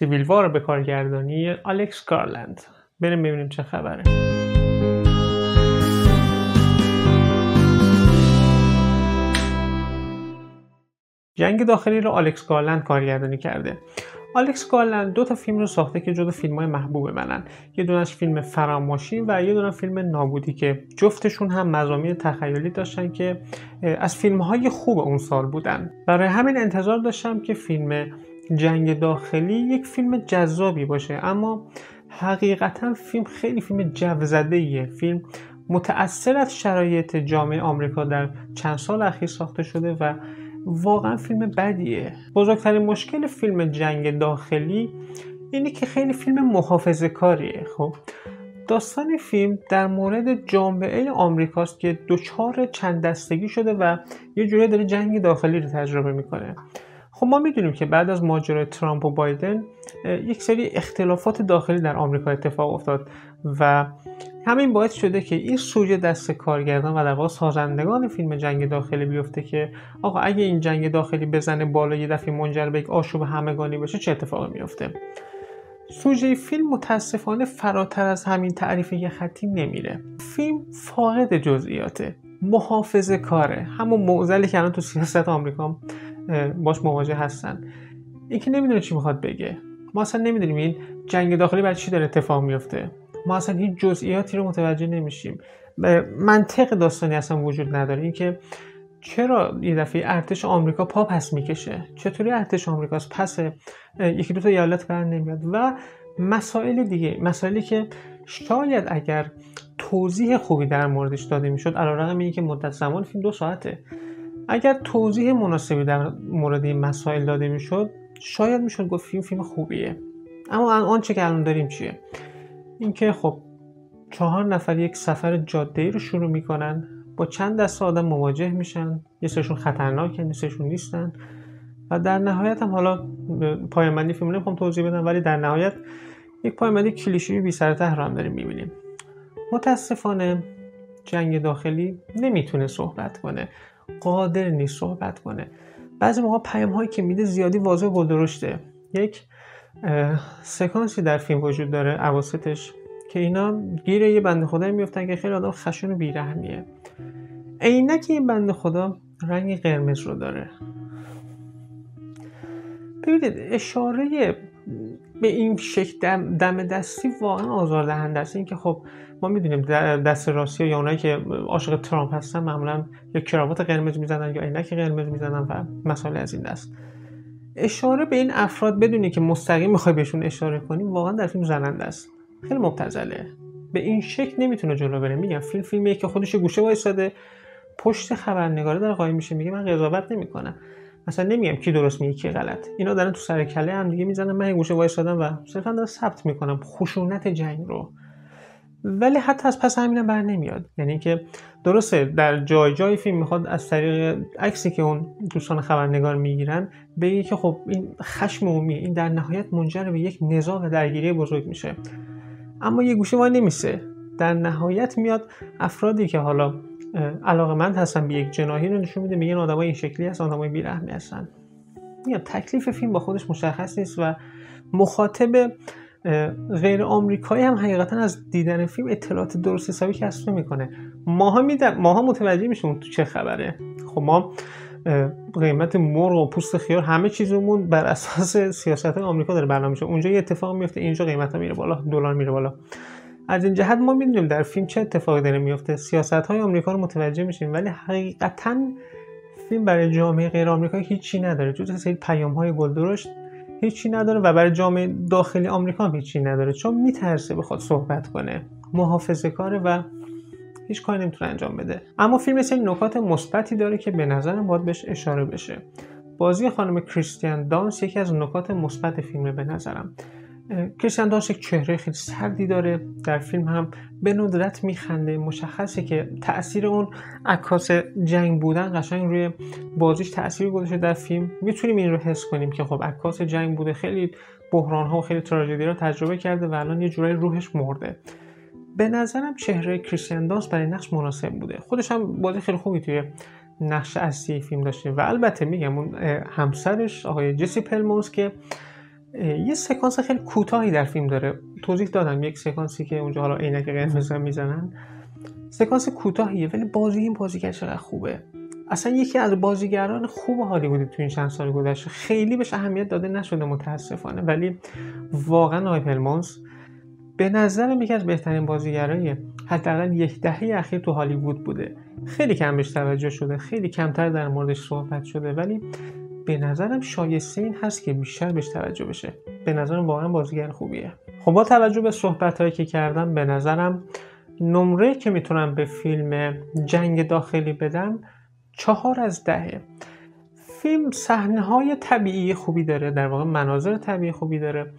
Civil War به کارگردانی آلکس گارلند. بریم ببینیم چه خبره. جنگ داخلی رو آلکس گارلند کارگردانی کرده. آلکس گارلند دو تا فیلم رو ساخته که جزو فیلم های محبوب منن. یه دونش فیلم فراماشین و یه دونه فیلم نابودی که جفتشون هم مضامین تخیلی داشتن که از فیلم های خوب اون سال بودن. برای همین انتظار داشتم که فیلم جنگ داخلی یک فیلم جذابی باشه اما حقیقتا فیلم خیلی فیلم جو فیلم متأثر از شرایط جامعه آمریکا در چند سال اخیر ساخته شده و واقعا فیلم بدیه. بزرگترین مشکل فیلم جنگ داخلی اینه که خیلی فیلم محافظه کاریه خب داستان فیلم در مورد جامعه آمریکاست که دچار چند دستگی شده و یه جوری داره جنگ داخلی رو تجربه می‌کنه. خب ما می‌دونیم که بعد از ماجرای ترامپ و بایدن یک سری اختلافات داخلی در آمریکا اتفاق افتاد و همین باعث شده که این سوژه دست کارگردان و در واقع سازندگان فیلم جنگ داخلی بیفته که آقا اگه این جنگ داخلی بزنه بالا یه دفعه منجر به یک آشوب همگانی بشه چه اتفاقی میفته سوژه فیلم متاسفانه فراتر از همین تعریف یه خطی نمیره. فیلم فاقد جزئیاته محافظه کاره همون معضلی که الان تو سیاست آمریکا باش مواجه هستن. که نمی‌دونه چی می‌خواد بگه. ما اصلا نمی‌دونیم این جنگ داخلی برای چی داره اتفاق میفته ما اصلا هیچ جزئیاتی رو متوجه نمیشیم. منطق داستانی اصلا وجود نداره. اینکه چرا یه دفعه ارتش آمریکا پا پس می‌کشه؟ چطوری ارتش آمریکا از پس یکی دو تا ایالت بر نمیاد. و مسائل دیگه مسائلی که شاید اگر توضیح خوبی در موردش داده می‌شد علیرغم اینکه مدت زمان فیلم دو ساعته. اگر توضیح مناسبی در مورد این مسائل داده می‌شد شاید می‌شد گفت فیلم فیلم خوبیه. اما آنچه که الان داریم چیه؟ اینکه خب چهار نفر یک سفر جاده رو شروع می‌کنن با چند دست آدم مواجه میشن یه سرشون خطرناکن یه سرشون نیستن و در نهایت هم حالا پایانبندی فیلم نمی‌خوام توضیح بدم ولی در نهایت یک پایانبندی کلیشه‌ای بی سر رو هم داریم می‌بینیم. متاسفانه جنگ داخلی نمی‌تونه صحبت کنه. قادر نیست صحبت کنه. بعضی موقع پیام هایی که میده زیادی واضح و درشته یک سکانسی در فیلم وجود داره عواستش که اینا گیر یه بنده خدا میفتن که خیلی آدم خشون و بیرحمیه. عینک این بنده خدا رنگ قرمز رو داره. ببینید اشاره به این شکل دم دستی واقعا آزاردهنده است. اینکه خب ما می‌دونیم دست راستی یا اونایی که عاشق ترامپ هستن معمولا یا کراوات قرمز می‌زنن یا عینک قرمز می‌زنن و مسائل از این دست. اشاره به این افراد بدونی که مستقیم می‌خوای بهشون اشاره کنی واقعا در فیلم زننده است. خیلی مبتذله. به این شکل نمی‌تونه جلو بره. میگم فیلم فیلمیه که خودش گوشه وایساده پشت خبرنگاره در قایم میشه. میگه من قضاوت نمی‌کنم. مثلا نمیگم کی درست میگه کی غلط. اینا دارن تو سر کله هم دیگه می‌زنن. من گوشه وایسادم و صرفا دارم ثبت می‌کنم خشونت جنگ رو. ولی حتی از پس همینم بر نمیاد. یعنی که درسته در جای جای فیلم می‌خواد از طریق عکسی که اون دوستان خبرنگار می‌گیرن بگه که خب این خشم عمومی این در نهایت منجر به یک نزاع و درگیری بزرگ میشه. اما یه گوشه وای نمیسه. در نهایت میاد افرادی که حالا علاقه مند هستن به یک جناحی رو نشون میده میگن آدمای این شکلی هستن آدمای بیرحمی هستن. میاد تکلیف فیلم با خودش مشخص نیست و مخاطب غیر آمریکایی هم حقیقتا از دیدن فیلم اطلاعات درست حسابی کسب می‌کنه ماها میدن ماها متوجه میشون تو چه خبره. خب ما قیمت مرغ و پوست خیار همه چیزمون بر اساس سیاست آمریکا داره برنامه میشه. اونجا یه اتفاق میفته اینجا قیمت ها میره بالا دلار میره بالا. از این جهت ما می‌دونیم در فیلم چه اتفاقی داره میفته سیاست های آمریکا رو متوجه میشیم ولی حقیقتا فیلم برای جامعه غیر آمریکایی هیچی نداره. جز سری پیام های گلدرشت هیچی نداره و برای جامعه داخلی آمریکا هم هیچی نداره چون میترسه بخواد صحبت کنه محافظه کاره و هیچ کاری نمی‌تونه انجام بده. اما فیلم مثل نکات مثبتی داره که به نظرم باید بهش اشاره بشه. بازی خانم کریستیان دانس یکی از نکات مثبت فیلم به نظرم. کریستیان دانس یک چهره خیلی سردی داره. در فیلم هم به ندرت میخنده مشخصه که تاثیر اون عکاس جنگ بودن قشنگ روی بازیش تاثیر گذاشته در فیلم. می‌تونیم این رو حس کنیم که خب عکاس جنگ بوده خیلی بحران ها و خیلی تراژدی رو تجربه کرده و الان یه جورایی روحش مرده. به نظرم چهره کریستیان دانس برای نقش مناسب بوده. خودش هم بازی خیلی خوبی توی نقش اصلی فیلم داشته و البته میگم اون همسرش آقای جسی پلمونز که یه سکانس خیلی کوتاهی در فیلم داره. توضیح دادم یک سکانسی که اونجا حالا عینک قرمز می‌زنن. سکانس کوتاهیه ولی بازی این بازیگر چقدر خوبه. اصلا یکی از بازیگران خوب هالیوودی تو این چند سال گذشته. خیلی بهش اهمیت داده نشده متاسفانه. ولی واقعا آقای به نظر یکی از بهترین بازیگرای حداقل یک دهه اخیر تو هالیوود بوده. خیلی کم بهش توجه شده خیلی کمتر در موردش صحبت شده. ولی به نظرم شایسته این هست که بیشتر بهش توجه بشه. به نظرم واقعا بازیگر خوبیه. خب با توجه به صحبت هایی که کردم به نظرم نمره که می‌تونم به فیلم جنگ داخلی بدم چهار از دهه. فیلم صحنه های طبیعی خوبی داره در واقع مناظر طبیعی خوبی داره.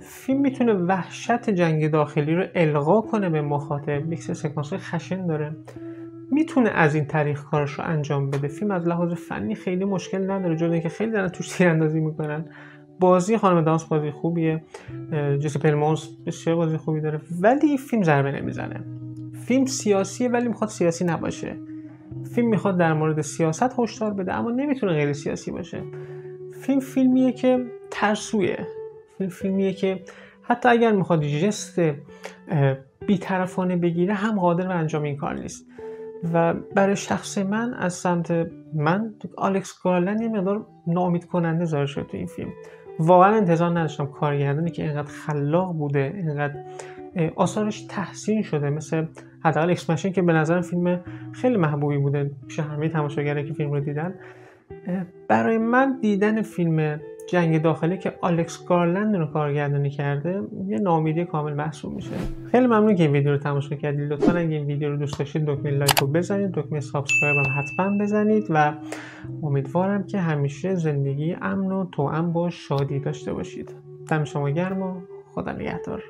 فیلم می‌تونه وحشت جنگ داخلی رو القا کنه به مخاطب. یک سکانس خشن داره. می‌تونه از این طریق کارش رو انجام بده. فیلم از لحاظ فنی خیلی مشکل نداره جدا که خیلی دارن توش تیراندازی می‌کنن. بازی خانم دانس بازی خوبیه. جسی پلمونس بسیار بازی خوبی داره. ولی فیلم ضربه نمی‌زنه. فیلم سیاسیه ولی می‌خواد سیاسی نباشه. فیلم می‌خواد در مورد سیاست هشدار بده اما نمی‌تونه غیر سیاسی باشه. فیلم فیلمیه که ترسویه. فیلم فیلمیه که حتی اگر می‌خواد جست بیطرفانه بگیره هم قادر به انجام این کار نیست. و برای شخص من از سمت من آلکس گارلند یه مقدار ناامید کننده ظاهر شد تو این فیلم. واقعا انتظار نداشتم کارگردانی که اینقدر خلاق بوده اینقدر آثارش تحسین شده مثل حداقل اکس که به نظر فیلم خیلی محبوبی بوده پیش همه تماشاگرایی که فیلم رو دیدن. برای من دیدن فیلم جنگ داخلی که آلکس گارلند رو کارگردانی کرده یه ناامیدی کامل محسوب میشه. خیلی ممنون که این ویدیو رو تماشا کردید. لطفا اگه این ویدیو رو دوست داشتید دکمه like رو بزنید دکمه subscribe هم حتما بزنید و امیدوارم که همیشه زندگی امن و توأم با شادی داشته باشید. دم شما گرم و خدا نگهدار.